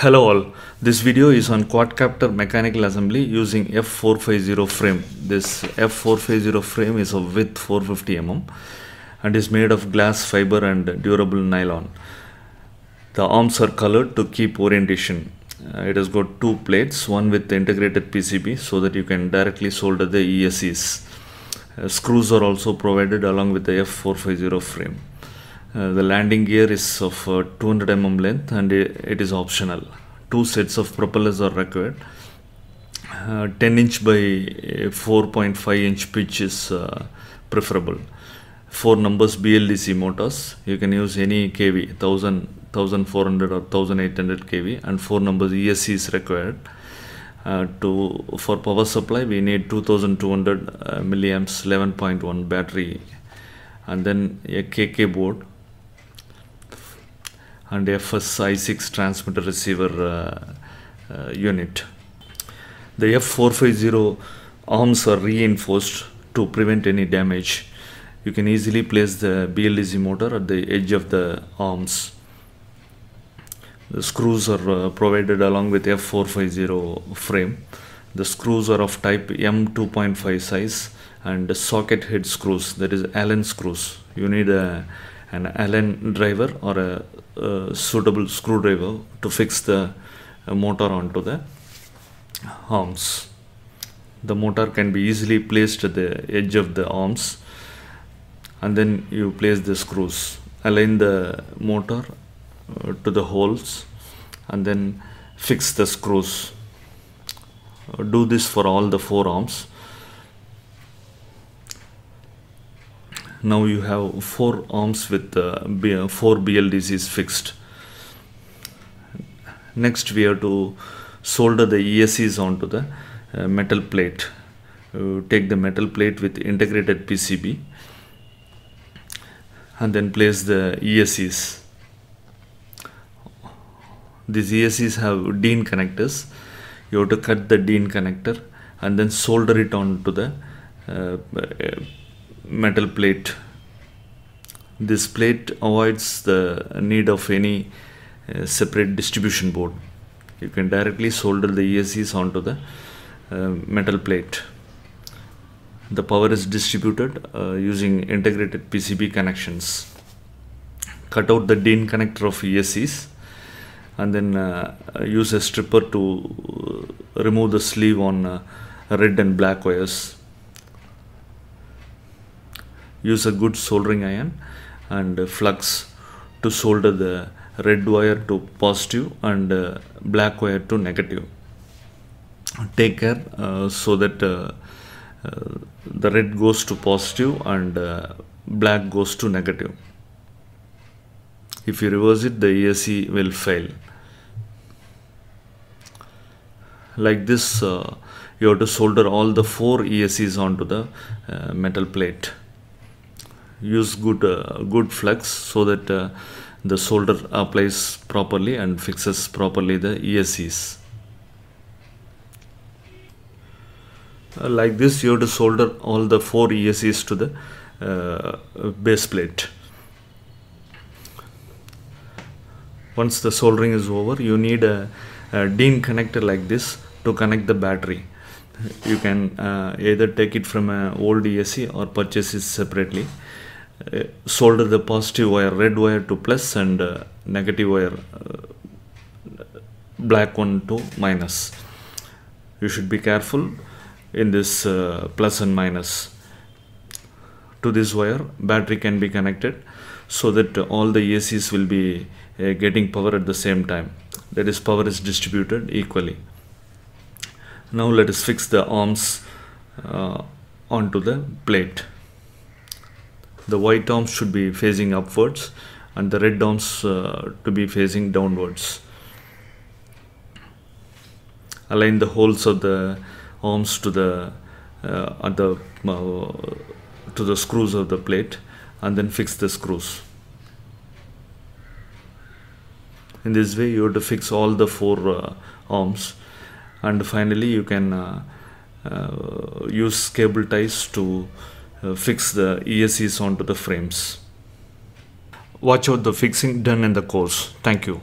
Hello all, this video is on quadcopter mechanical assembly using F450 frame. This F450 frame is of width 450 mm and is made of glass fiber and durable nylon. The arms are colored to keep orientation. Uh, it has got two plates, one with integrated PCB so that you can directly solder the ESCs. Uh, screws are also provided along with the F450 frame. Uh, the landing gear is of uh, 200 mm length and it, is optional. Two sets of propellers are required. Uh, 10 inch by 4.5 inch pitch is preferable. Four numbers BLDC motors. You can use any kV 1000, 1400 or 1800 kV and four numbers ESC is required. Uh, to for power supply we need 2200 uh, milliamps 11.1 battery and then a KK board and FS-i6 transmitter receiver uh, uh, unit. The F450 arms are reinforced to prevent any damage. You can easily place the BLDC motor at the edge of the arms. The screws are uh, provided along with F450 frame. The screws are of type M2.5 size and socket head screws that is Allen screws. You need a an Allen driver or a, a suitable screwdriver to fix the motor onto the arms. The motor can be easily placed at the edge of the arms and then you place the screws. Align the motor uh, to the holes and then fix the screws. Uh, do this for all the four arms now you have four arms with uh, four BLDCs fixed. Next we have to solder the ESCs onto the uh, metal plate. Take the metal plate with integrated PCB and then place the ESCs these ESCs have DIN connectors. You have to cut the DIN connector and then solder it onto the uh, metal plate. This plate avoids the need of any uh, separate distribution board. You can directly solder the ESCs onto the uh, metal plate. The power is distributed uh, using integrated PCB connections. Cut out the DIN connector of ESCs and then uh, use a stripper to remove the sleeve on uh, red and black wires use a good soldering iron and flux to solder the red wire to positive and uh, black wire to negative. Take care uh, so that uh, uh the red goes to positive and uh, black goes to negative. If you reverse it the ESC will fail. Like this uh, you have to solder all the four ESCs onto the metal plate use good uh, good flux so that uh, the solder applies properly and fixes properly the ESCs. Uh, like this you have to solder all the four ESCs to the base plate. Once the soldering is over you need a, a DIN connector like this to connect the battery. You can uh, either take it from an old ESC or purchase it separately solder the positive wire red wire to plus and uh, negative wire uh, black one to minus. You should be careful in this uh, plus and minus. To this wire battery can be connected so that all the ESCs will be uh, getting power at the same time. That is power is distributed equally. Now let us fix the arms uh, onto the plate the white arms should be facing upwards and the red arms uh, to be facing downwards. Align the holes of the arms to the uh, at the uh, to the screws of the plate and then fix the screws. In this way you have to fix all the four uh, arms. And finally you can uh, uh, use cable ties to Uh, fix the ESCs onto the frames. Watch out the fixing done in the course. Thank you.